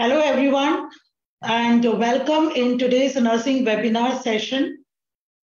Hello, everyone, and welcome in today's nursing webinar session.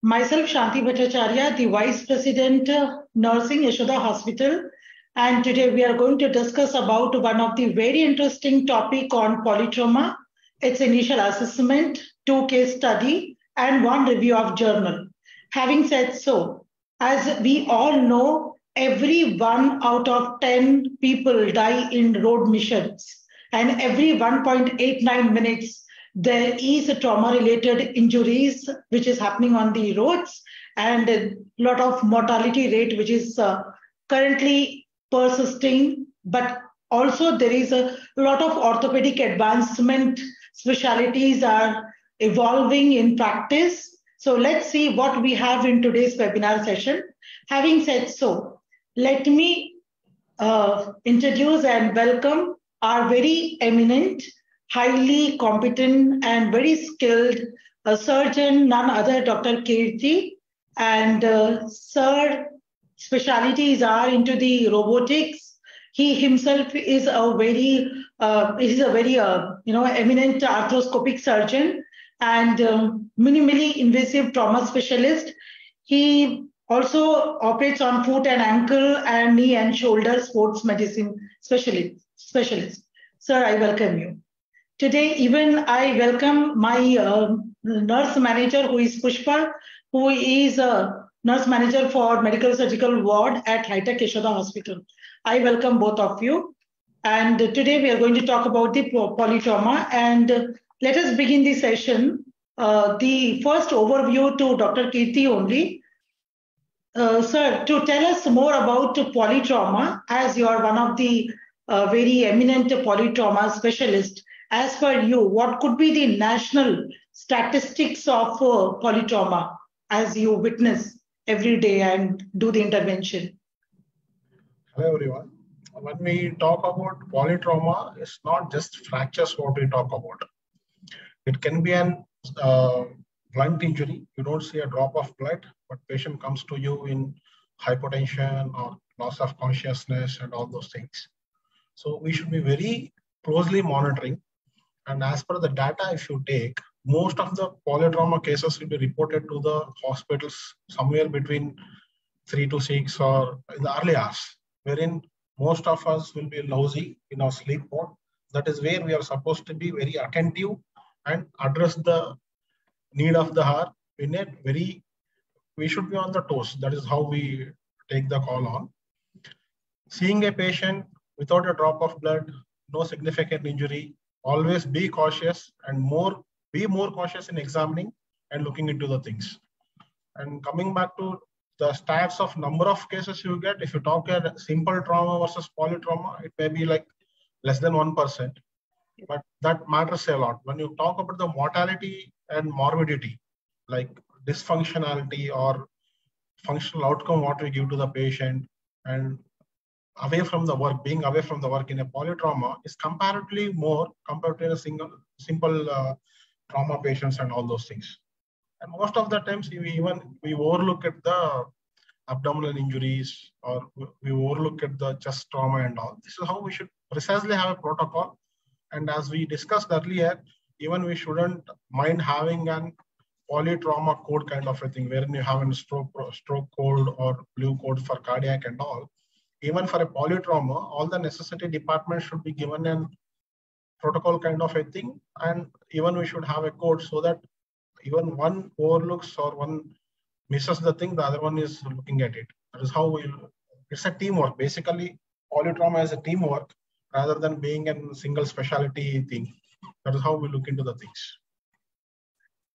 Myself, Shanti Bhattacharya, the Vice President, Nursing Yashoda Hospital, and today we are going to discuss about one of the very interesting topic on polytrauma, its initial assessment, two case study, and one review of journal. Having said so, as we all know, every one out of 10 people die in road missions and every 1.89 minutes there is a trauma related injuries which is happening on the roads and a lot of mortality rate which is uh, currently persisting. But also there is a lot of orthopedic advancement specialities are evolving in practice. So let's see what we have in today's webinar session. Having said so let me uh, introduce and welcome are very eminent, highly competent, and very skilled a surgeon, none other Dr. Kirthi. And uh, Sir specialities are into the robotics. He himself is a very uh, is a very uh, you know eminent arthroscopic surgeon and um, minimally invasive trauma specialist. He also operates on foot and ankle and knee and shoulder sports medicine specialist specialist. Sir, I welcome you. Today, even I welcome my uh, nurse manager, who is Pushpa, who is a nurse manager for medical surgical ward at Hitec Yashoda Hospital. I welcome both of you. And today we are going to talk about the polytrauma. And let us begin the session. Uh, the first overview to Dr. Kirthi only. Uh, sir, to tell us more about polytrauma, as you are one of the a very eminent polytrauma specialist. As per you, what could be the national statistics of uh, polytrauma as you witness every day and do the intervention? Hello, everyone. When we talk about polytrauma, it's not just fractures what we talk about. It can be an uh, blunt injury. You don't see a drop of blood, but patient comes to you in hypotension or loss of consciousness and all those things. So we should be very closely monitoring. And as per the data, if you take, most of the polytrauma cases will be reported to the hospitals somewhere between three to six or in the early hours, wherein most of us will be lousy in our sleep mode. That is where we are supposed to be very attentive and address the need of the heart in a very, we should be on the toes. That is how we take the call on. Seeing a patient without a drop of blood, no significant injury. Always be cautious and more be more cautious in examining and looking into the things. And coming back to the stats of number of cases you get, if you talk a simple trauma versus polytrauma, it may be like less than 1%. But that matters a lot. When you talk about the mortality and morbidity, like dysfunctionality or functional outcome, what we give to the patient, and away from the work, being away from the work in a polytrauma is comparatively more compared to a single simple uh, trauma patients and all those things. And most of the times we even we overlook at the abdominal injuries or we overlook at the chest trauma and all. This is how we should precisely have a protocol. And as we discussed earlier, even we shouldn't mind having an polytrauma code kind of a thing, wherein you have a stroke, stroke code or blue code for cardiac and all even for a polytrauma, all the necessity departments should be given a protocol kind of a thing. And even we should have a code so that even one overlooks or one misses the thing, the other one is looking at it. That is how we, it's a teamwork. Basically, polytrauma is a teamwork rather than being a single specialty thing. That is how we look into the things.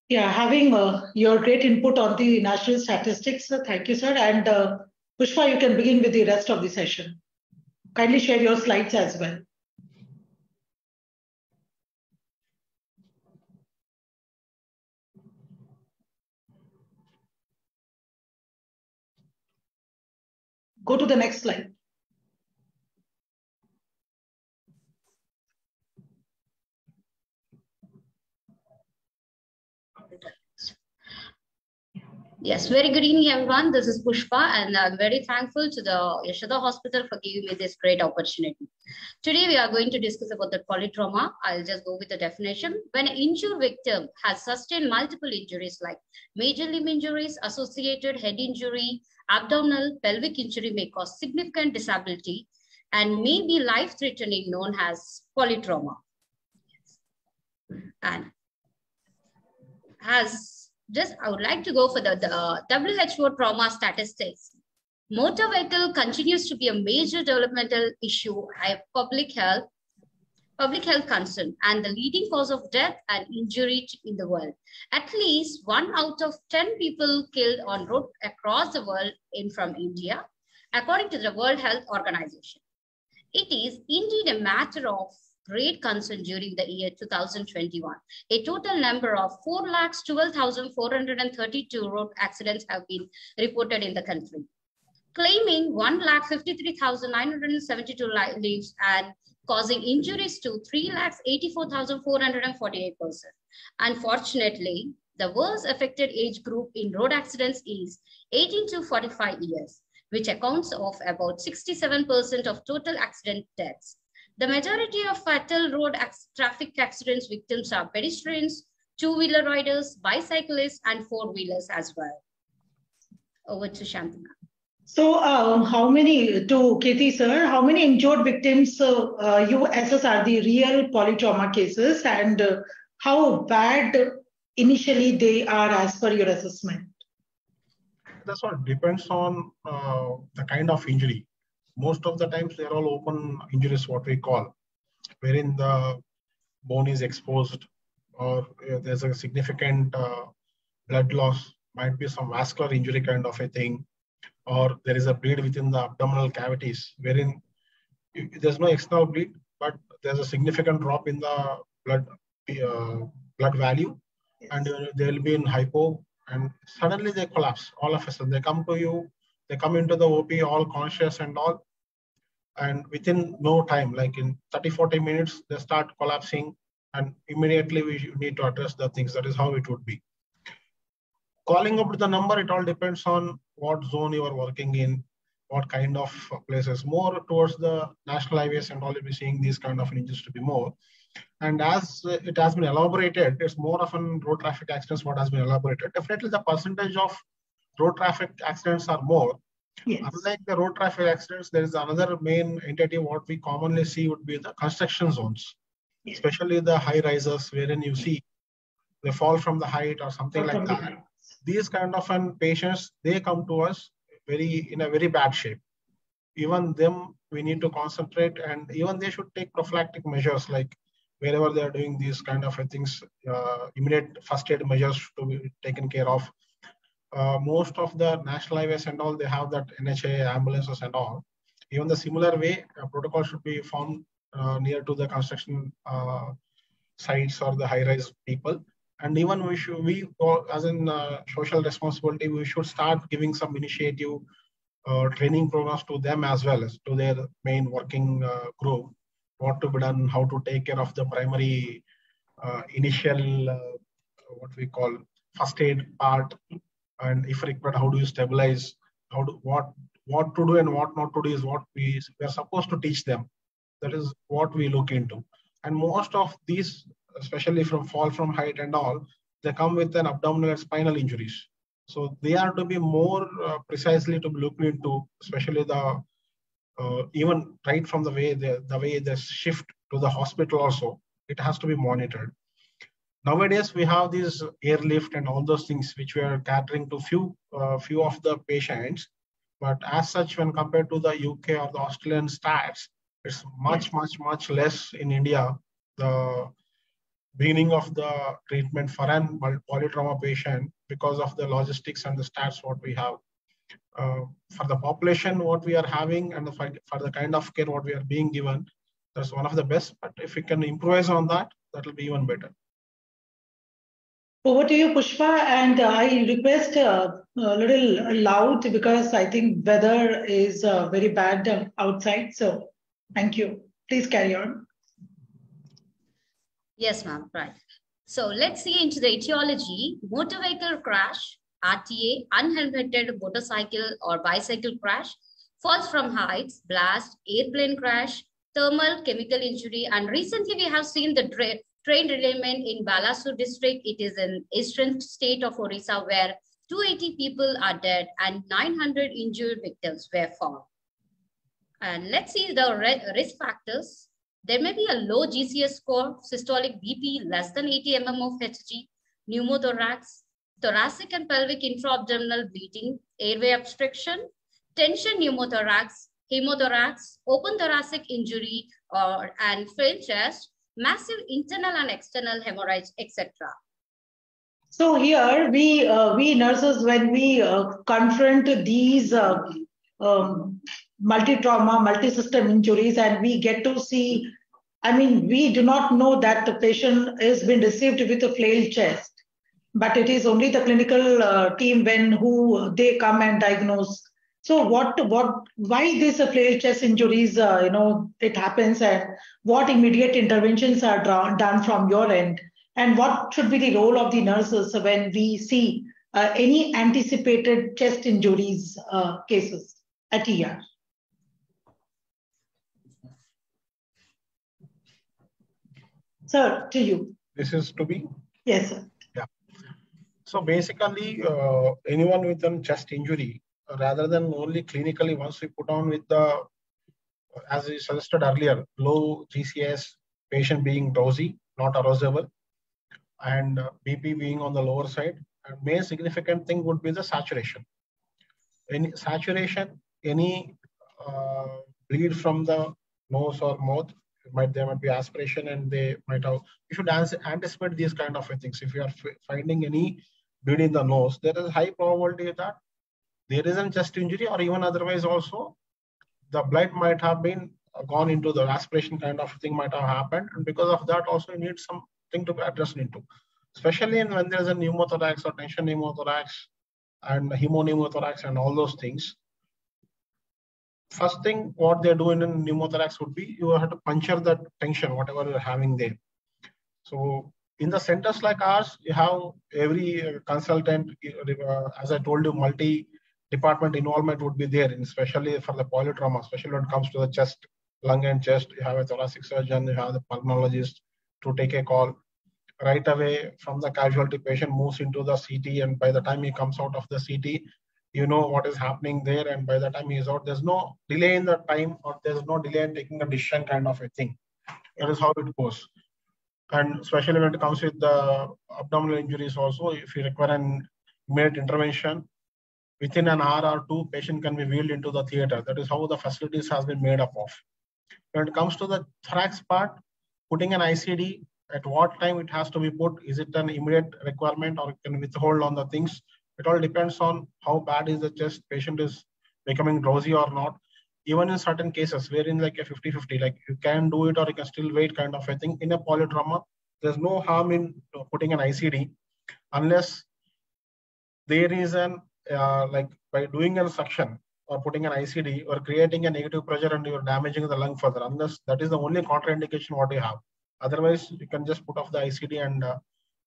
Yeah, having uh, your great input on the national statistics. Uh, thank you, sir. And uh, Pushpa, you can begin with the rest of the session. Kindly share your slides as well. Go to the next slide. Yes, very good evening, everyone. This is Pushpa, and I'm very thankful to the Yashoda Hospital for giving me this great opportunity. Today, we are going to discuss about the polytrauma. I'll just go with the definition. When an injured victim has sustained multiple injuries like major limb injuries, associated head injury, abdominal, pelvic injury may cause significant disability and may be life-threatening known as polytrauma. And as just I would like to go for the, the WHO trauma statistics. Motor vehicle continues to be a major developmental issue, public health, public health concern, and the leading cause of death and injury in the world. At least one out of 10 people killed on road across the world in from India, according to the World Health Organization. It is indeed a matter of great concern during the year 2021. A total number of 4,12,432 road accidents have been reported in the country, claiming 1,53,972 lives and causing injuries to 3,84,448 persons. Unfortunately, the worst affected age group in road accidents is 18 to 45 years, which accounts of about 67% of total accident deaths. The majority of fatal road traffic accidents victims are pedestrians, two-wheeler riders, bicyclists, and four-wheelers as well. Over to Shantina. So, uh, how many, to Katie sir, how many injured victims uh, uh, you assess are the real polytrauma cases and uh, how bad initially they are as per your assessment? That's what depends on uh, the kind of injury most of the times they're all open injuries, what we call, wherein the bone is exposed or uh, there's a significant uh, blood loss, might be some vascular injury kind of a thing, or there is a bleed within the abdominal cavities, wherein there's no external bleed, but there's a significant drop in the blood uh, blood value, and they will be in hypo, and suddenly they collapse all of a sudden. They come to you they come into the OP all conscious and all. And within no time, like in 30, 40 minutes, they start collapsing. And immediately we need to address the things. That is how it would be. Calling up the number, it all depends on what zone you are working in, what kind of places. More towards the national highways and all, you'll be seeing these kind of engines to be more. And as it has been elaborated, it's more of an road traffic accidents, what has been elaborated. Definitely the percentage of road traffic accidents are more. Yes. Unlike the road traffic accidents, there is another main entity what we commonly see would be the construction zones, yes. especially the high rises wherein you see they fall from the height or something like that. These kind of an patients, they come to us very in a very bad shape. Even them, we need to concentrate and even they should take prophylactic measures like wherever they are doing these kind of things, uh, immediate first aid measures to be taken care of uh, most of the national highways and all, they have that NHA ambulances and all. Even the similar way, protocol should be found uh, near to the construction uh, sites or the high-rise people. And even we should, we as in uh, social responsibility, we should start giving some initiative uh, training programs to them as well as to their main working group, what to be done, how to take care of the primary initial, what we call first aid part and if required, how do you stabilize? How do what what to do and what not to do is what we we are supposed to teach them. That is what we look into. And most of these, especially from fall from height and all, they come with an abdominal and spinal injuries. So they are to be more uh, precisely to be looked into, especially the uh, even right from the way they, the way they shift to the hospital also, it has to be monitored nowadays we have these airlift and all those things which we are catering to few uh, few of the patients. But as such when compared to the uk or the australian stats it's much much much less in india the beginning of the treatment for an polytrauma patient because of the logistics and the stats what we have. Uh, for the population what we are having and the, for the kind of care what we are being given that's one of the best. But if we can improvise on that that will be even better over to you, Pushpa, and uh, I request uh, a little loud because I think weather is uh, very bad outside. So, thank you. Please carry on. Yes, ma'am. Right. So let's see into the etiology. Motor vehicle crash RTA, unhelmeted motorcycle or bicycle crash, falls from heights, blast, airplane crash, thermal chemical injury. And recently we have seen the train derailment in Balasore district. It is in eastern state of Orissa where 280 people are dead and 900 injured victims were found. And let's see the risk factors. There may be a low GCS score, systolic BP less than 80 mm of Hg, pneumothorax, thoracic and pelvic intra-abdominal bleeding, airway obstruction, tension pneumothorax, hemothorax, open thoracic injury, or and flail chest, massive internal and external hemorrhage, etc. So here we uh, we nurses when we uh, confront these uh, um, multi-trauma, multi-system injuries, and we get to see. I mean, we do not know that the patient has been received with a flail chest, but it is only the clinical uh, team when who they come and diagnose so what, what, why these flail chest injuries, uh, you know, it happens and what immediate interventions are drawn, done from your end? And what should be the role of the nurses when we see uh, any anticipated chest injuries uh, cases at ER? Sir, to you. This is to be? Yes, sir. Yeah. So basically, uh, anyone with a chest injury rather than only clinically once we put on with the as we suggested earlier low gcs patient being drowsy not arousable and uh, bp being on the lower side and main significant thing would be the saturation. Any saturation any uh, bleed from the nose or mouth might there might be aspiration and they might have you should anticipate these kind of things. If you are finding any bleed in the nose there is high probability that there isn't just injury or even otherwise also the blood might have been gone into the aspiration kind of thing might have happened. And because of that also you need something to be addressed into especially in when there's a pneumothorax or tension pneumothorax and hemopneumothorax and all those things first thing what they're doing in pneumothorax would be you have to puncture that tension whatever you're having there. So in the centers like ours you have every consultant uh, as i told you multi department involvement would be there, especially for the polytrauma, especially when it comes to the chest, lung and chest. You have a thoracic surgeon, you have the pulmonologist to take a call. Right away from the casualty patient moves into the CT, and by the time he comes out of the CT, you know what is happening there, and by the time he is out, there's no delay in the time or there's no delay in taking a decision kind of a thing. That is how it goes. And especially when it comes with the abdominal injuries also, if you require an immediate intervention, within an hour or two, patient can be wheeled into the theater. That is how the facilities has been made up of. When it comes to the thorax part, putting an ICD, at what time it has to be put, is it an immediate requirement or can withhold on the things? It all depends on how bad is the chest, patient is becoming drowsy or not. Even in certain cases, wherein like a 50-50, like you can do it or you can still wait kind of a thing. In a polytrauma, there's no harm in putting an ICD unless there is an uh, like by doing a suction or putting an ICD or creating a negative pressure and you're damaging the lung further. Unless that is the only contraindication what you have. Otherwise, you can just put off the ICD and uh,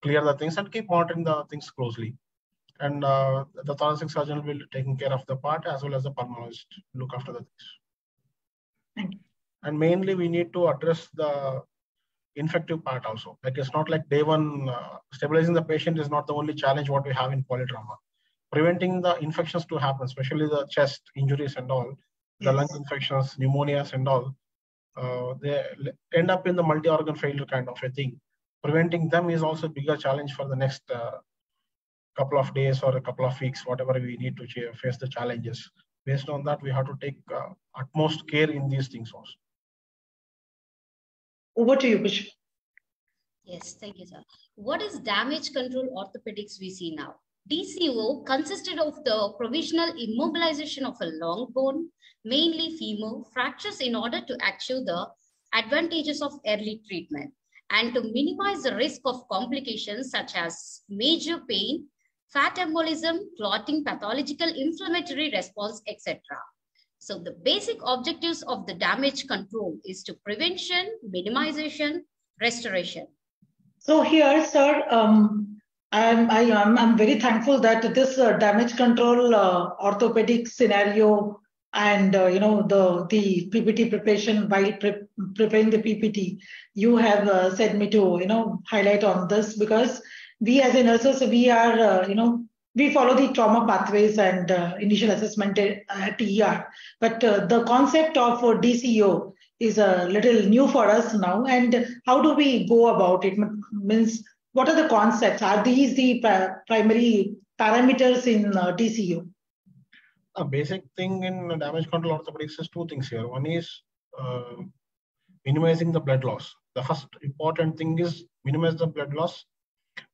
clear the things and keep monitoring the things closely. And uh, the thoracic surgeon will be taking care of the part as well as the pulmonologist look after the things. And mainly we need to address the infective part also. Like it's not like day one, uh, stabilizing the patient is not the only challenge what we have in polytrauma preventing the infections to happen, especially the chest injuries and all, the lung infections, pneumonias and all, uh, they end up in the multi-organ failure kind of a thing. Preventing them is also a bigger challenge for the next uh, couple of days or a couple of weeks, whatever we need to face the challenges. Based on that, we have to take uh, utmost care in these things also. Over to you, Pushpa. Yes, thank you, sir. What is damage control orthopedics we see now? DCO consisted of the provisional immobilization of a long bone, mainly femur, fractures in order to achieve the advantages of early treatment and to minimize the risk of complications such as major pain, fat embolism, clotting, pathological inflammatory response, etc. So the basic objectives of the damage control is to prevention, minimization, restoration. So here, sir, um, I'm, I, am I'm very thankful that this uh, damage control uh, orthopedic scenario and uh, you know the the PPT preparation while pre- preparing the PPT, you have uh, said me to you know highlight on this because we as a nurses we are uh, you know we follow the trauma pathways and uh, initial assessment at ER, but the concept of DCO is a little new for us now. And how do we go about it? Means what are the concepts? Are these the primary parameters in uh, DCO? A basic thing in damage control orthopedics is two things here. One is uh, minimizing the blood loss. The first important thing is minimize the blood loss,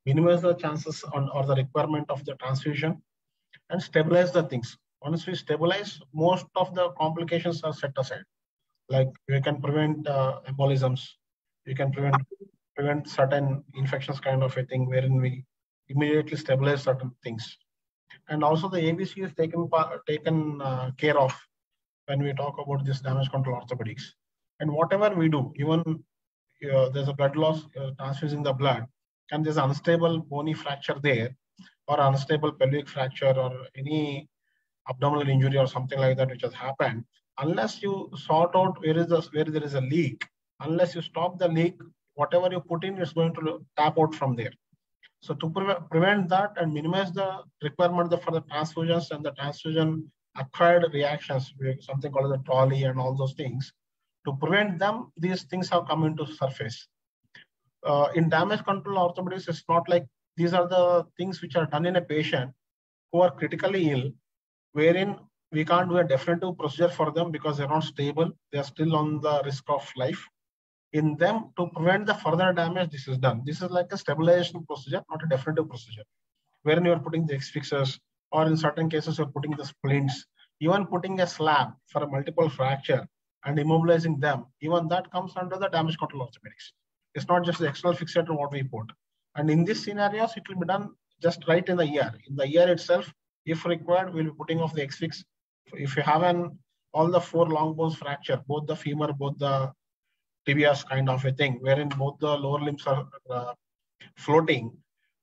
minimize the chances on, or the requirement of the transfusion, and stabilize the things. Once we stabilize, most of the complications are set aside. Like we can prevent uh, embolisms, we can prevent prevent certain infections kind of a thing wherein we immediately stabilize certain things. And also the ABC is taken, taken uh, care of when we talk about this damage control orthopedics. And whatever we do, even uh, there's a blood loss, uh, transfusing the blood, and there's unstable bony fracture there, or unstable pelvic fracture, or any abdominal injury or something like that which has happened, unless you sort out where is the, where there is a leak, unless you stop the leak, whatever you put in is going to tap out from there. So to pre prevent that and minimize the requirement for the transfusions and the transfusion acquired reactions, something called the TRALI and all those things, to prevent them, these things have come into surface. Uh, in damage control orthopedics, it's not like these are the things which are done in a patient who are critically ill, wherein we can't do a definitive procedure for them because they're not stable. They're still on the risk of life in them to prevent the further damage, this is done. This is like a stabilization procedure, not a definitive procedure, wherein you are putting the X-fixers, or in certain cases, you're putting the splints, even putting a slab for a multiple fracture and immobilizing them, even that comes under the damage control orthopedics. It's not just the external fixator what we put. And in these scenarios, it will be done just right in the ear. In the ear itself, if required, we'll be putting off the X-fix. If you have an all the four long bones fracture, both the femur, both the tibias kind of a thing, wherein both the lower limbs are uh, floating.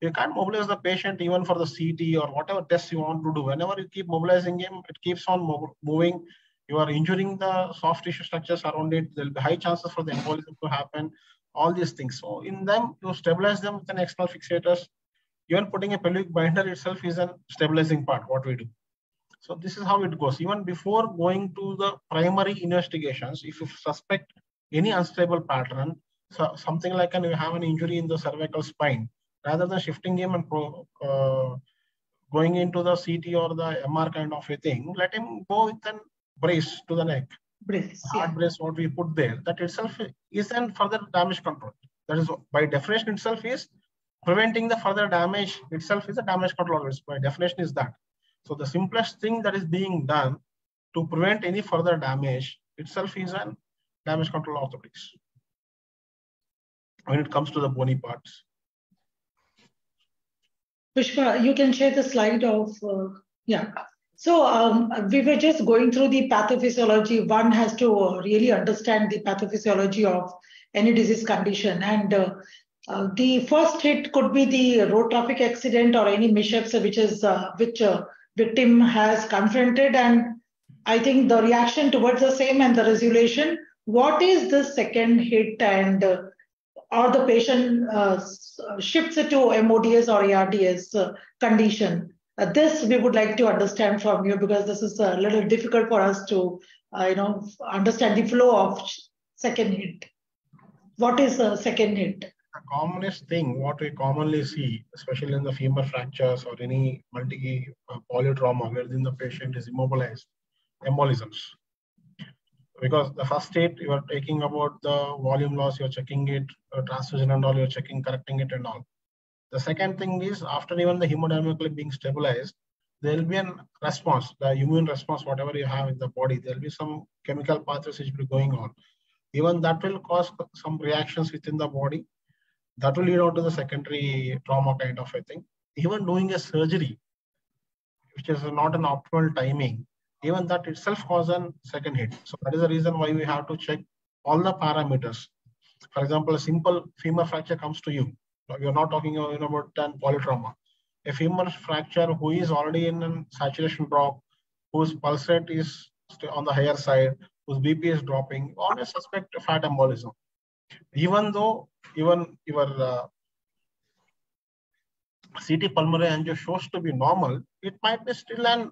You can't mobilize the patient even for the CT or whatever test you want to do. Whenever you keep mobilizing him, it keeps on moving. You are injuring the soft tissue structures around it. There'll be high chances for the embolism to happen. All these things. So in them, you stabilize them with an external fixators. Even putting a pelvic binder itself is a stabilizing part, what we do. So this is how it goes. Even before going to the primary investigations, if you suspect any unstable pattern, so something like an you have an injury in the cervical spine, rather than shifting him and pro, uh, going into the CT or the MR kind of a thing, let him go with an brace to the neck. Brace. Hard yeah. brace, what we put there, that itself is an further damage control. That is by definition itself is preventing the further damage itself is a damage control. By definition is that. So the simplest thing that is being done to prevent any further damage itself is an damage control orthopedics when it comes to the bony parts. Pushpa, you can share the slide of, uh, yeah. So um, we were just going through the pathophysiology. One has to really understand the pathophysiology of any disease condition. And uh, uh, the first hit could be the road traffic accident or any mishaps which is uh, which uh, victim has confronted. And I think the reaction towards the same and the resolution what is the second hit and uh, or the patient uh, shifts it to MODS or ARDS uh, condition. Uh, this we would like to understand from you because this is a little difficult for us to, uh, you know, understand the flow of second hit. What is a second hit? The commonest thing, what we commonly see, especially in the femur fractures or any multi uh, polytrauma, wherein the patient is immobilized, embolisms because the first state you are taking about the volume loss, you're checking it, uh, transfusion and all, you're checking, correcting it and all. The second thing is after even the hemodynamically being stabilized, there will be a response, the immune response, whatever you have in the body, there will be some chemical pathways which will be going on. Even that will cause some reactions within the body. That will lead on to the secondary trauma kind of a thing. Even doing a surgery, which is not an optimal timing, even that itself causes a second hit. So that is the reason why we have to check all the parameters. For example, a simple femur fracture comes to you. we are not talking about 10 polytrauma. A femur fracture who is already in a saturation drop, whose pulse rate is on the higher side, whose BP is dropping, always suspect fat embolism. Even though even your uh, CT pulmonary angio shows to be normal, it might be still an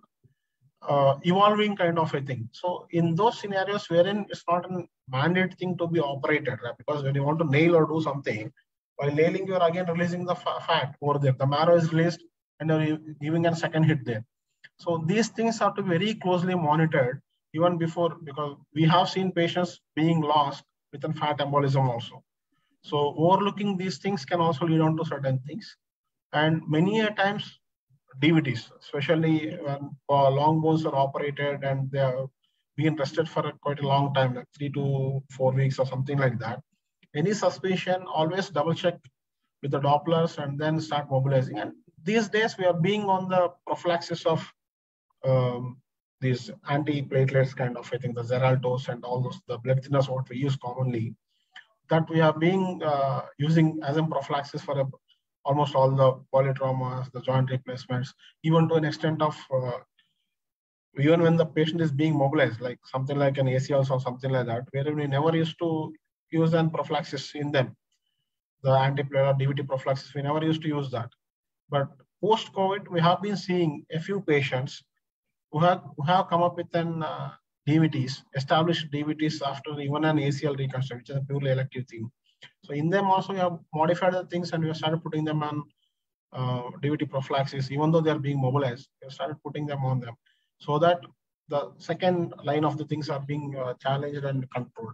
uh, evolving kind of a thing. So in those scenarios wherein it's not a mandate thing to be operated, right? because when you want to nail or do something, while nailing, you're again releasing the fat over there. The marrow is released and you're giving a second hit there. So these things have to be very closely monitored even before, because we have seen patients being lost with a fat embolism also. So overlooking these things can also lead on to certain things. And many a times DVTs, especially when uh, long bones are operated and they are being rested for quite a long time, like three to four weeks or something like that. Any suspicion, always double check with the Dopplers and then start mobilizing. And these days we are being on the prophylaxis of um, these anti-platelets kind of, I think the Xareltos and all those, the blood thinners what we use commonly, that we are being uh, using as a prophylaxis for a almost all the polytraumas, the joint replacements, even to an extent of uh, even when the patient is being mobilized, like something like an ACLs or something like that, where we never used to use an prophylaxis in them, the antiplatelet DVT prophylaxis, we never used to use that. But post-COVID, we have been seeing a few patients who have, who have come up with an uh, DVTs, established DVTs after even an ACL reconstruction, which is a purely elective thing. So in them also we have modified the things and we have started putting them on uh, DVT prophylaxis, even though they are being mobilized, we have started putting them on them so that the second line of the things are being uh, challenged and controlled.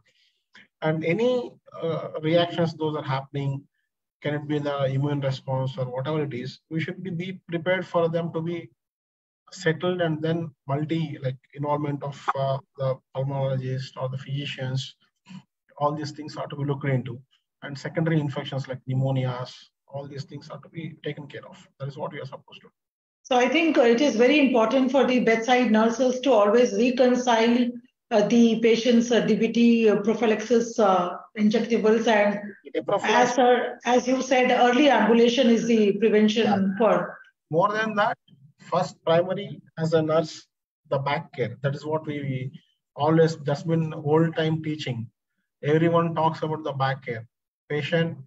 And any uh, reactions those are happening, can it be the immune response or whatever it is, we should be, be prepared for them to be settled and then multi like involvement of uh, the pulmonologist or the physicians. All these things are to be looked into and secondary infections like pneumonias all these things are to be taken care of that is what we are supposed to do. so i think it is very important for the bedside nurses to always reconcile uh, the patient's uh, DVT uh, prophylaxis uh, injectables and as, uh, as you said early ambulation is the prevention yeah. for more than that first primary as a nurse, the back care. That is what we always, that's been old time teaching. Everyone talks about the back care. Patient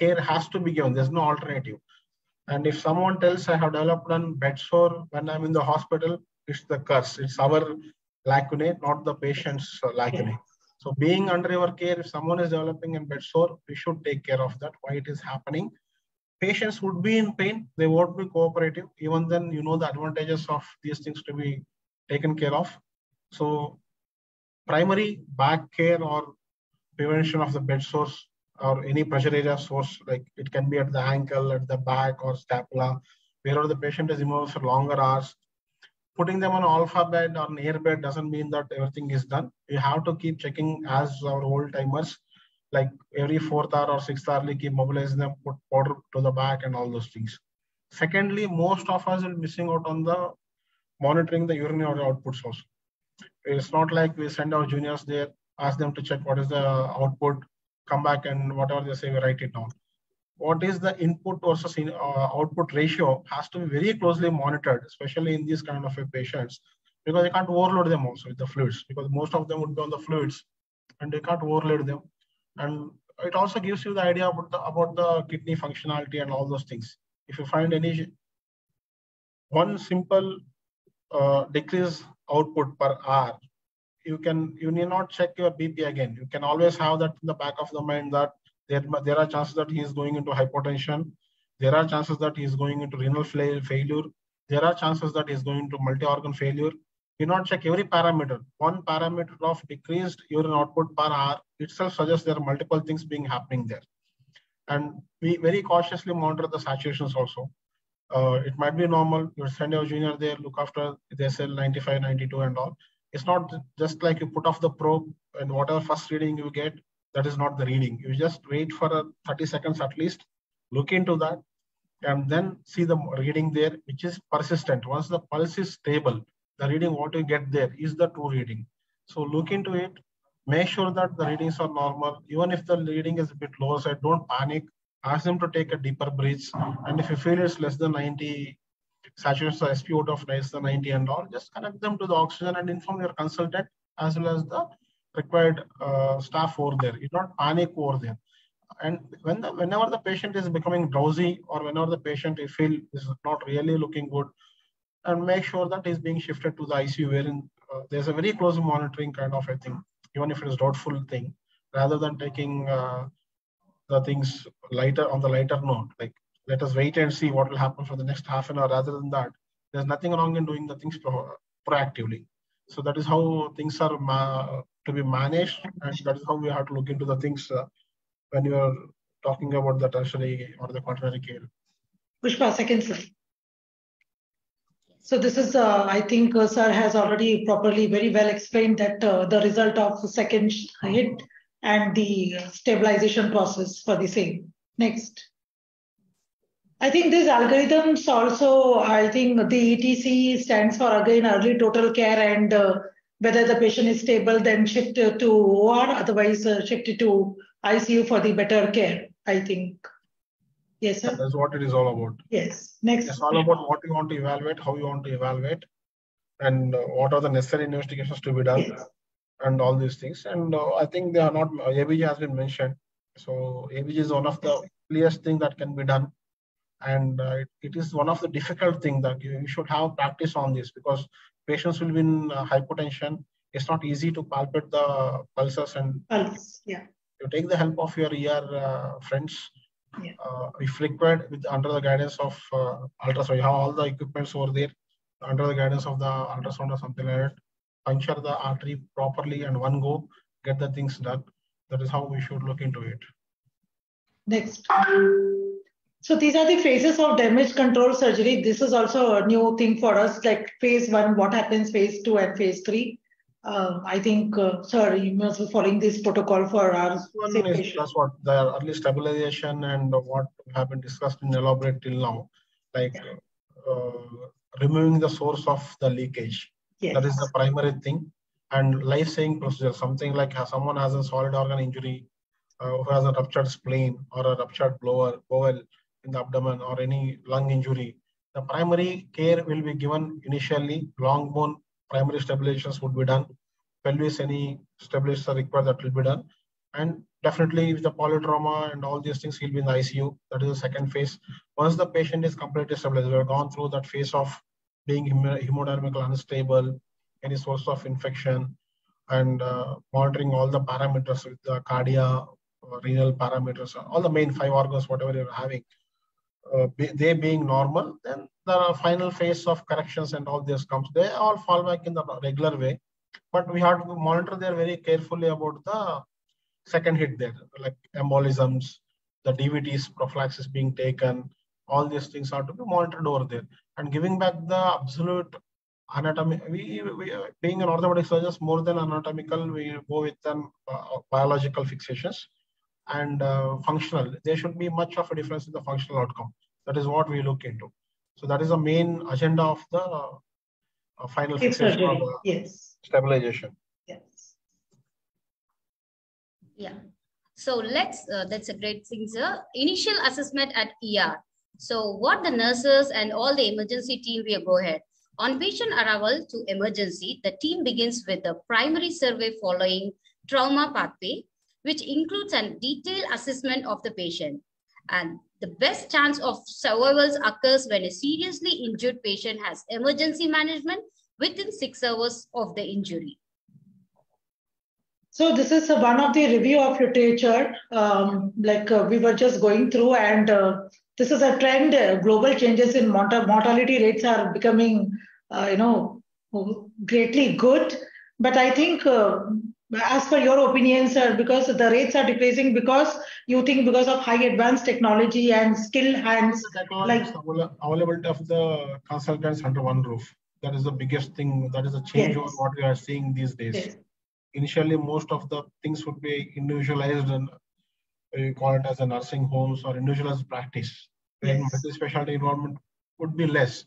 care has to be given. There's no alternative. And if someone tells I have developed a bed sore when I'm in the hospital, it's the curse. It's our lacunae, not the patient's lacunae. So being under your care, if someone is developing a bed sore, we should take care of that, why it is happening patients would be in pain. They won't be cooperative. Even then, you know the advantages of these things to be taken care of. So primary back care or prevention of the bed sores or any pressure area source, like it can be at the ankle, at the back or scapula, wherever the patient is immobilized for longer hours. Putting them on alpha bed or an air bed doesn't mean that everything is done. You have to keep checking as our old timers like every fourth hour or sixth hour, keep mobilizing them, put powder to the back and all those things. Secondly, most of us are missing out on the monitoring the urinary outputs also. It's not like we send our juniors there, ask them to check what is the output, come back and whatever they say, we write it down. What is the input versus in, uh, output ratio has to be very closely monitored, especially in these kind of patients, because you can't overload them also with the fluids, because most of them would be on the fluids and they can't overload them and it also gives you the idea about the about the kidney functionality and all those things if you find any one simple uh, decrease output per hour you can you need not check your bp again you can always have that in the back of the mind that there, there are chances that he is going into hypotension there are chances that he is going into renal failure there are chances that he is going into multi-organ failure you not check every parameter. One parameter of decreased urine output per hour itself suggests there are multiple things being happening there. And we very cautiously monitor the saturations also. Uh, it might be normal. You send your junior there, look after they say 95, 92 and all. It's not just like you put off the probe and whatever first reading you get, that is not the reading. You just wait for 30 seconds at least, look into that, and then see the reading there, which is persistent. Once the pulse is stable, the reading what you get there is the true reading. So look into it, make sure that the readings are normal. Even if the reading is a bit low side, don't panic. ask them to take a deeper breath. And if you feel it's less than 90, saturation SpO out of less than 90 and all, just connect them to the oxygen and inform your consultant as well as the required uh, staff over there. You don't panic over there. And when the, whenever the patient is becoming drowsy or whenever the patient you feel is not really looking good, and make sure that is being shifted to the ICU wherein uh, there's a very close monitoring kind of a thing, even if it is doubtful thing, rather than taking uh, the things lighter on the lighter note. Like let us wait and see what will happen for the next half an hour. Rather than that, there's nothing wrong in doing the things pro proactively. So that is how things are to be managed, and that is how we have to look into the things uh, when you are talking about the tertiary or the quaternary care. Pushpa, second sir. So this is, uh, I think, uh, sir has already properly, very well explained that uh, the result of the second hit and the stabilization process for the same. Next. I think these algorithms also, I think the ETC stands for again early total care and uh, whether the patient is stable, then shift to OR, otherwise uh, shift to ICU for the better care, I think. Yes, sir. That's what it is all about. Yes. Next. It's all about what you want to evaluate, how you want to evaluate, and uh, what are the necessary investigations to be done, yes. and all these things. And uh, I think they are not, ABG has been mentioned. So ABG is one of the clearest thing that can be done and uh, it, it is one of the difficult things that you, you, should have practice on this because patients will be in uh, hypotension. It's not easy to palpate the pulses and pulse yeah. you take the help of your ear uh, friends yeah. Uh, if required with under the guidance of uh, ultrasound. You have all the equipments over there under the guidance of the ultrasound or something like that. Puncture the artery properly and one go get the things done. That is how we should look into it. Next so these are the phases of damage control surgery. This is also a new thing for us, like phase one, what happens, phase two, and phase three. Uh, I think, uh, sir, you must be following this protocol for our one is, That's what the early stabilization and what have been discussed in elaborate till now, like yeah. uh, removing the source of the leakage. Yes. That is the primary thing. And life-saving procedure, something like someone has a solid organ injury, uh, who has a ruptured spleen or a ruptured blower, bowel, in the abdomen or any lung injury, the primary care will be given initially. Long bone primary stabilizations would be done. Pelvis, any stabilizers are required, that will be done. And definitely with the polytrauma and all these things, he'll be in the ICU. That is the second phase. Once the patient is completely stabilized, we have gone through that phase of being hemodynamically unstable, any source of infection, and uh, monitoring all the parameters with the cardia, uh, renal parameters, all the main five organs, whatever you're having uh, be, they being normal, then the final phase of corrections and all this comes. They all fall back in the regular way, but we have to monitor there very carefully about the second hit there, like embolisms, the DVTs prophylaxis being taken, all these things are to be monitored over there. And giving back the absolute anatomy, we, we being an orthopedic surgeon, more than anatomical, we go with them uh, biological fixations and uh, functional, there should be much of a difference in the functional outcome. That is what we look into. So that is the main agenda of the uh, final fixation of the yes. stabilization. Yes. Yeah. So let's, uh, that's a great thing, sir. Initial assessment at ER. So what the nurses and all the emergency team will go ahead. On patient arrival to emergency, the team begins with the primary survey following trauma pathway which includes a detailed assessment of the patient. And the best chance of survival occurs when a seriously injured patient has emergency management within six hours of the injury. So this is one of the review of literature, um, like uh, we were just going through, and uh, this is a trend. Uh, global changes in mortality rates are becoming, uh, you know, greatly good. But I think uh, as per your opinion, sir, because the rates are decreasing because you think because of high advanced technology and skill hands like availability of the consultants under one roof. That is the biggest thing. That is a change yes. over what we are seeing these days. Yes. Initially, most of the things would be individualized and uh, you call it as a nursing homes or individualized practice. Then yes. multi-specialty involvement would be less.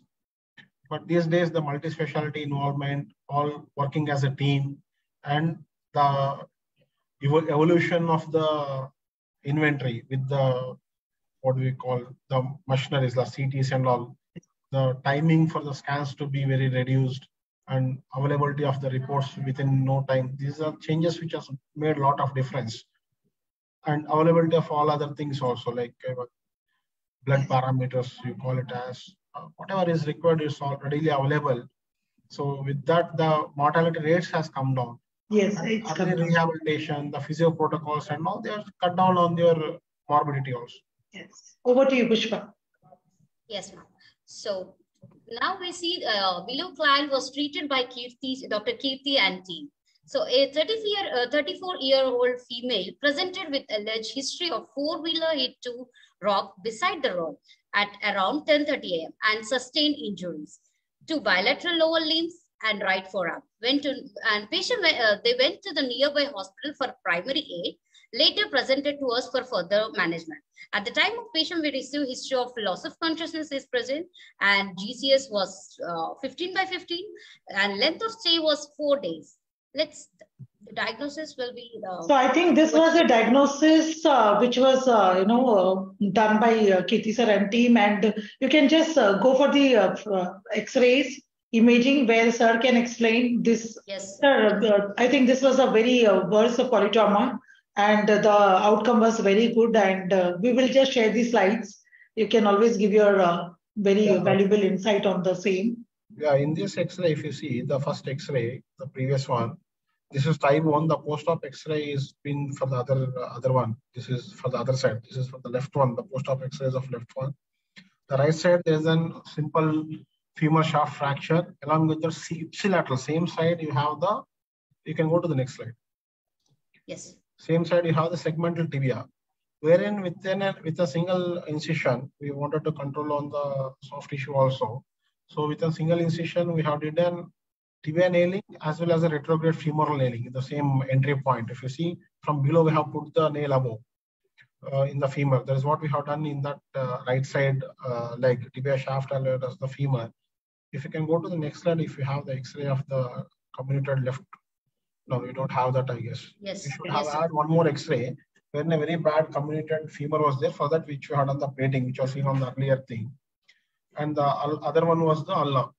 But these days, the multi-specialty involvement, all working as a team, and the evolution of the inventory with the what we call the machineries, the CTs and all, the timing for the scans to be very reduced and availability of the reports within no time. These are changes which has made a lot of difference. And availability of all other things also like uh, blood parameters, you call it as, uh, whatever is required is all readily available. So with that, the mortality rates has come down. Yes, it's Early rehabilitation, the physio protocols and all, they are cut down on their morbidity also. Yes. Over to you, Pushpa. Yes, ma'am. So now we see uh, below client was treated by Kirthi, Dr. Kirthi and team. So a 34 year old female presented with alleged history of four-wheeler hit to rock beside the road at around 10.30 am and sustained injuries to bilateral lower limbs and right forearm. Went to, and patient, uh, they went to the nearby hospital for primary aid, later presented to us for further management. At the time of patient, we received history of loss of consciousness is present and GCS was uh, 15 by 15 and length of stay was four days. Let's, the diagnosis will be. Uh, so I think this was a diagnosis uh, which was, uh, you know, uh, done by uh, Kirthi sir and team and you can just go for the x-rays imaging where sir can explain this. Yes. Sir, I think this was a very worse polytrauma and the outcome was very good. And uh, we will just share the slides. You can always give your uh, very yeah. valuable insight on the same. Yeah, in this X-ray, if you see the first X-ray, the previous one, this is type one. The post-op X-ray is been for the other uh, other one. This is for the other side. This is for the left one. The post-op X-ray is of left one. The right side, there is a simple femur shaft fracture along with the ipsilateral. Same side, you have the. You can go to the next slide. Yes. Same side, you have the segmental tibia, wherein within a, with a single incision, we wanted to control on the soft tissue also. So with a single incision, we have done tibia nailing as well as a retrograde femoral nailing in the same entry point. If you see from below, we have put the nail above uh, in the femur. That is what we have done in that uh, right side uh, leg, tibia shaft as well as the femur. If you can go to the next slide, if you have the X-ray of the comminuted left no, we don't have that, I guess. Yes. We should yes, have had one more X-ray when a very bad comminuted femur was there for that which we had on the plating, which was seen on the earlier thing. And the other one was the ulna.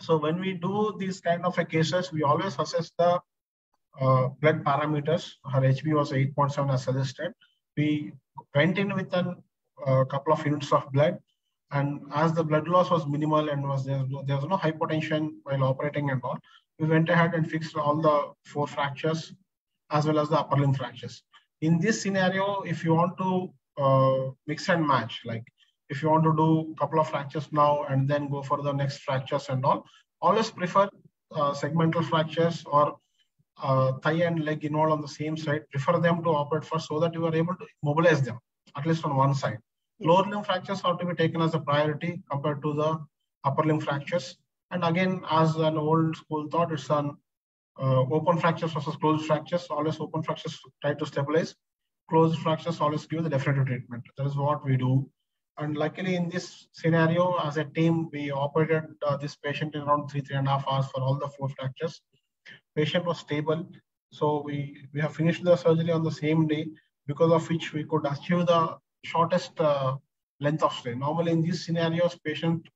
So when we do these kind of cases, we always assess the uh, blood parameters. Her HB was 8.7 as suggested. We went in with a uh, couple of units of blood. And as the blood loss was minimal and was there, there was no hypotension while operating and all, we went ahead and fixed all the four fractures as well as the upper limb fractures. In this scenario, if you want to uh, mix and match, like if you want to do a couple of fractures now and then go for the next fractures and all, always prefer uh, segmental fractures or uh, thigh and leg involved on the same side. Prefer them to operate first so that you are able to mobilize them, at least on one side. Lower limb fractures have to be taken as a priority compared to the upper limb fractures. And again, as an old school thought, it's an uh, open fractures versus closed fractures. Always open fractures try to stabilize. Closed fractures always give the definitive treatment. That is what we do. And luckily, in this scenario, as a team, we operated uh, this patient in around three, three and a half hours for all the four fractures. Patient was stable. So we, we have finished the surgery on the same day, because of which we could achieve the shortest uh, length of stay. Normally, in these scenarios, patient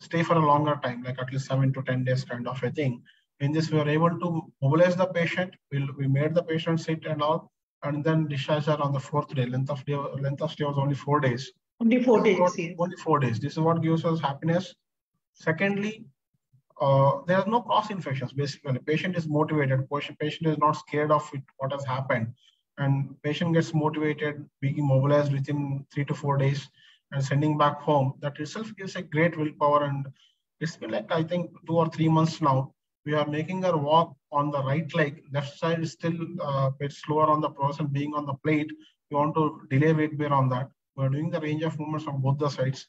stay for a longer time, like at least seven to 10 days kind of a thing. In this, we were able to mobilize the patient. We, we made the patient sit and all, and then discharge her on the fourth day. Length of, day, length of stay was only four days. Only four days. What, only four days. This is what gives us happiness. Secondly, uh, there are no cross infections. Basically, the patient is motivated. Patient is not scared of it, what has happened, and patient gets motivated, being mobilized within three to four days and sending back home, that itself gives a great willpower. And it's been like, I think, two or three months now. We are making her walk on the right leg. Left side is still uh, a bit slower on the process being on the plate. We want to delay weight bear on that. We're doing the range of movements on both the sides.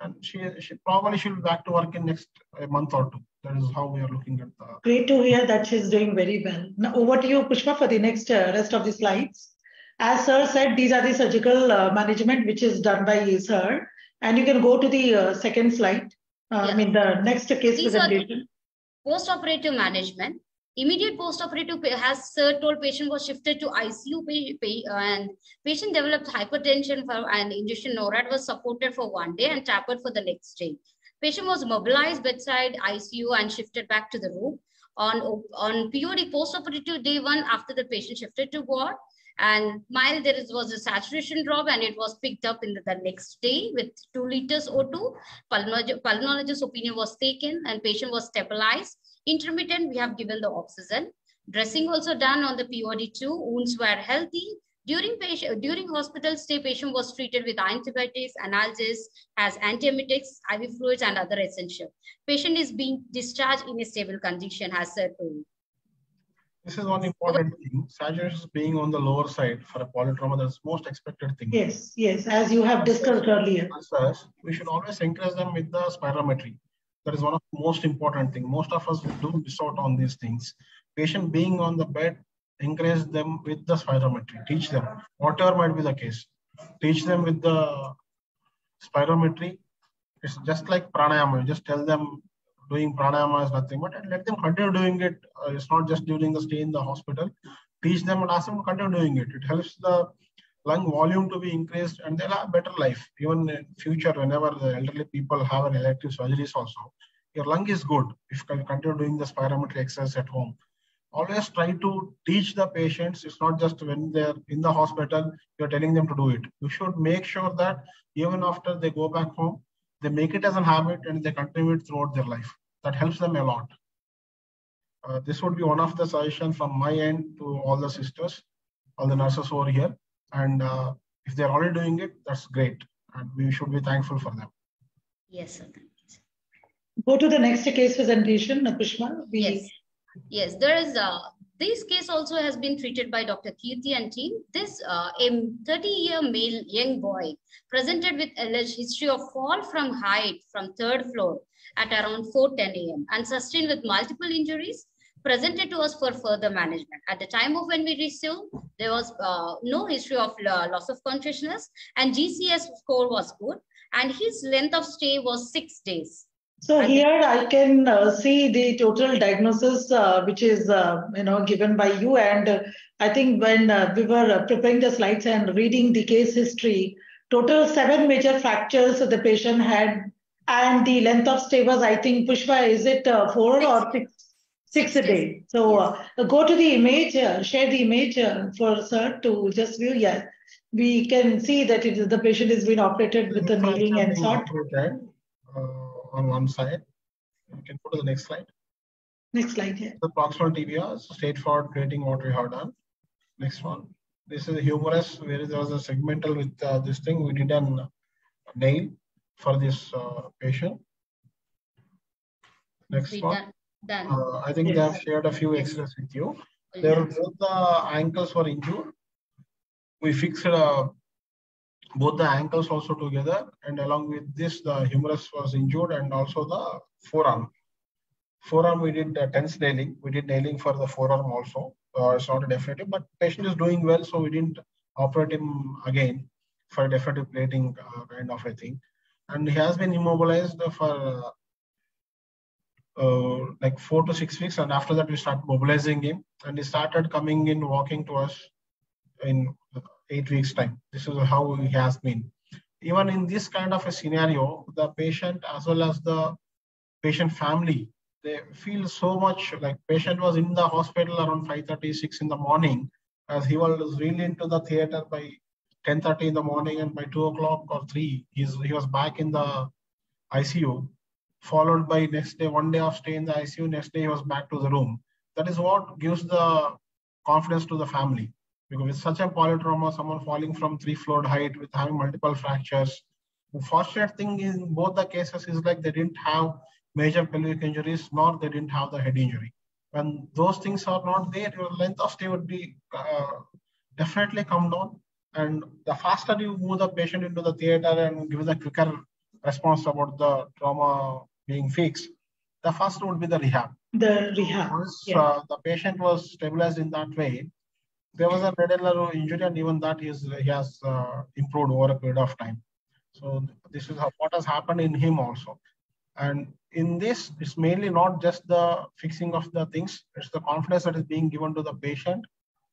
And she, she probably she'll be back to work in next month or two. That is how we are looking at the. Great to hear that she's doing very well. Now over to you, Pushpa, for the next uh, rest of the slides. As sir said, these are the surgical uh, management which is done by sir. And you can go to the uh, second slide. Uh, yeah. I mean, the next case these presentation. Post-operative management. Immediate post-operative has sir told patient was shifted to ICU pay, pay, and patient developed hypertension for an injection NORAD was supported for one day and tapered for the next day. Patient was mobilized bedside ICU and shifted back to the room. On, on POD post-operative day one after the patient shifted to ward and mild there is, was a saturation drop and it was picked up in the, the next day with two liters O2. Pulmonologist opinion was taken and patient was stabilized Intermittent, we have given the oxygen. Dressing also done on the POD2. Wounds were healthy. During, patient, during hospital stay, patient was treated with antibiotics, analgesics, as antiemetics, IV fluids, and other essential. Patient is being discharged in a stable condition, has said This is one important thing. Saturation being on the lower side for a polytrauma, that's most expected thing. Yes, yes, as you have discussed earlier. We should always encourage them with the spirometry. That is one of the most important thing. Most of us do miss out on these things. Patient being on the bed, encourage them with the spirometry. Teach them, whatever might be the case. Teach them with the spirometry. It's just like pranayama. you just tell them doing pranayama is nothing, but let them continue doing it. Uh, it's not just during the stay in the hospital. Teach them and ask them to continue doing it. It helps the lung volume to be increased and they'll have better life. Even in future, whenever the elderly people have an elective surgeries also, your lung is good if you continue doing the spirometry exercise at home. Always try to teach the patients. It's not just when they're in the hospital, you're telling them to do it. You should make sure that even after they go back home, they make it as a habit and they continue it throughout their life. That helps them a lot. Uh, this would be one of the suggestions from my end to all the sisters, all the nurses over here. And uh, if they're already doing it, that's great. And we should be thankful for them. Yes, sir. Go to the next case presentation, Pushpa. We... Yes. Yes, there is a, uh, this case also has been treated by Dr. Kirthi and team. This uh, a 30-year male young boy presented with alleged history of fall from height from third floor at around 4:10 a.m. and sustained with multiple injuries presented to us for further management. At the time of when we received, there was uh, no history of uh, loss of consciousness and GCS score was good and his length of stay was six days. So here I can uh, see the total diagnosis uh, which is uh, you know given by you and uh, I think when we were preparing the slides and reading the case history, total seven major fractures the patient had and the length of stay was I think Pushpa is it four six. or six Six a day. So uh, go to the image, uh, share the image uh, for sir to just view. Yeah, we can see that it is the patient is being operated with the nailing and sort. Uh, on one side. You can go to the next slide. Next slide, yeah. The proximal tibia, straightforward creating what we have done. Next one. This is a humerus where there was a segmental with uh, this thing. We did a nail for this uh, patient. Next one. Done. Uh, I think yes. they have shared a few extras with you. There, were both the ankles were injured. We fixed uh, both the ankles also together, and along with this, the humerus was injured, and also the forearm. Forearm, we did uh, TENS nailing. We did nailing for the forearm also. Uh, it's not a definitive, but patient is doing well, so we didn't operate him again for definitive plating uh, kind of a thing. And he has been immobilized for uh, uh, like four to six weeks. And after that, we start mobilizing him and he started coming in, walking to us in eight weeks time. This is how he has been. Even in this kind of a scenario, the patient as well as the patient family, they feel so much like patient was in the hospital around 5.36 in the morning as he was really into the theater by 10.30 in the morning and by 2 o'clock or 3, he's, he was back in the ICU followed by next day, one day of stay in the ICU, next day he was back to the room. That is what gives the confidence to the family. Because with such a polytrauma, someone falling from three floor height with having multiple fractures, the fortunate thing in both the cases is like they didn't have major pelvic injuries, nor they didn't have the head injury. When those things are not there, your length of stay would be uh, definitely come down. And the faster you move the patient into the theater and give the quicker response about the trauma being fixed, the first would be the rehab. The rehab. Once yeah. uh, the patient was stabilized in that way, there was a medullary injury, and even that is he has uh, improved over a period of time. So this is what has happened in him also. And in this, it's mainly not just the fixing of the things, it's the confidence that is being given to the patient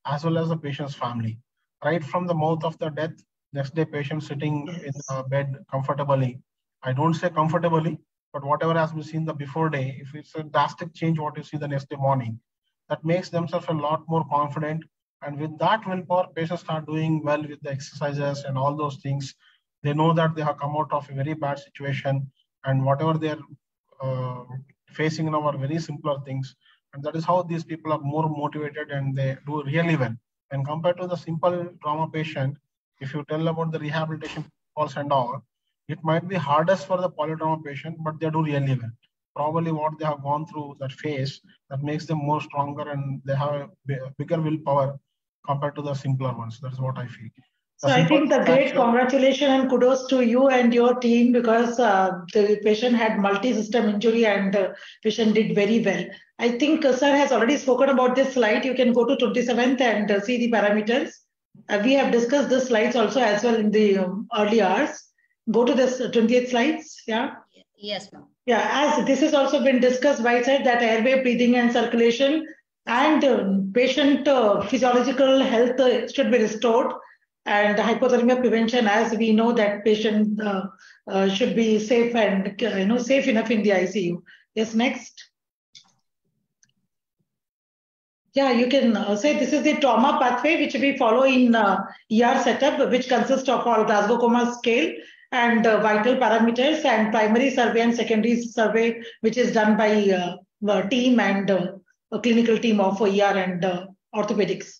as well as the patient's family. Right from the mouth of the death, next day patient sitting in a bed comfortably. I don't say comfortably, but whatever has been seen the before day, if it's a drastic change, what you see the next day morning, that makes themselves a lot more confident. And with that willpower, patients start doing well with the exercises and all those things. They know that they have come out of a very bad situation and whatever they're uh, facing now are very simpler things. And that is how these people are more motivated and they do really well. And compared to the simple trauma patient, if you tell about the rehabilitation calls and all, it might be hardest for the polytrauma patient, but they do really well. Probably what they have gone through that phase that makes them more stronger and they have a bigger willpower compared to the simpler ones. That's what I feel. So I think the great congratulations and kudos to you and your team because uh, the patient had multi-system injury and the patient did very well. I think uh, sir has already spoken about this slide. You can go to 27th and uh, see the parameters. Uh, we have discussed the slides also as well in the um, early hours. Go to this 28th slides. Yeah. Yes, ma'am. Yeah, as this has also been discussed by said that airway breathing and circulation and um, patient uh, physiological health should be restored. And hypothermia prevention as we know that patient uh, uh, should be safe and uh, you know safe enough in the icu yes next. Yeah you can uh, say this is the trauma pathway which we follow in uh, er setup which consists of our glasgow coma scale and uh, vital parameters and primary survey and secondary survey which is done by team and a clinical team of er and orthopedics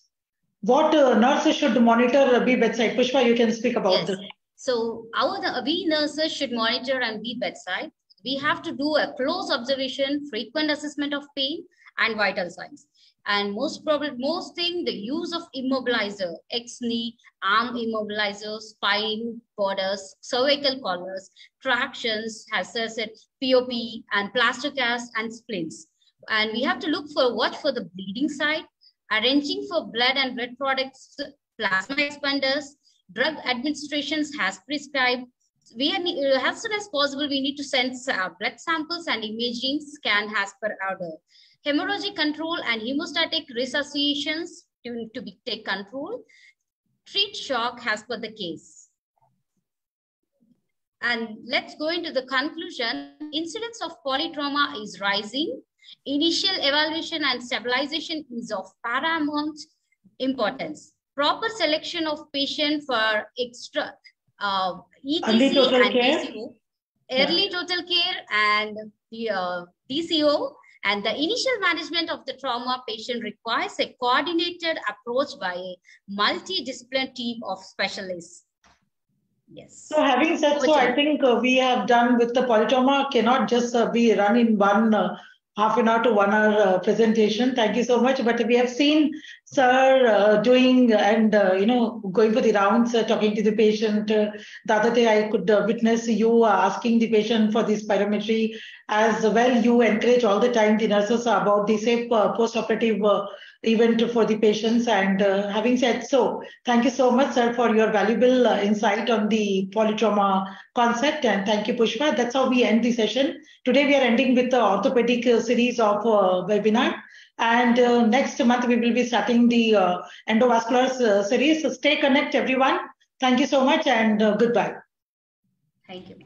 what uh, nurses should monitor uh, be bedside? Pushpa, you can speak about yes. this. So our we nurses should monitor and be bedside. We have to do a close observation, frequent assessment of pain and vital signs. And most probably, most thing, the use of immobilizer, ex-knee, arm immobilizer, spine boards, cervical collars, tractions, has said POP and plaster cast and splints. And we have to look for watch for the bleeding side arranging for blood and blood products, plasma expanders, drug administrations has prescribed. We are, as soon as possible, we need to send uh, blood samples and imaging scan as per order. Hemorrhagic control and hemostatic resuscitations to, to be take control. Treat shock as per the case. And let's go into the conclusion. Incidence of polytrauma is rising Initial evaluation and stabilization is of paramount importance. Proper selection of patient for extra uh, ETC and care. DCO, early yeah. total care and the uh, DCO and the initial management of the trauma patient requires a coordinated approach by a multidisciplinary team of specialists. Yes. So having said so, I think uh, we have done with the polytrauma cannot just uh, be run in one uh, half an hour to one hour uh, presentation. Thank you so much. But we have seen sir uh, doing and uh, you know going for the rounds, uh, talking to the patient. Uh, the other day I could uh, witness you asking the patient for the spirometry as well. You encourage all the time the nurses about the safe post-operative event for the patients. And uh, having said so, thank you so much, sir, for your valuable uh, insight on the polytrauma concept. And thank you, Pushpa. That's how we end the session. Today, we are ending with the orthopedic uh, series of uh, webinar. And uh, next month, we will be starting the uh, endovascular series. So stay connected, everyone. Thank you so much and goodbye. Thank you.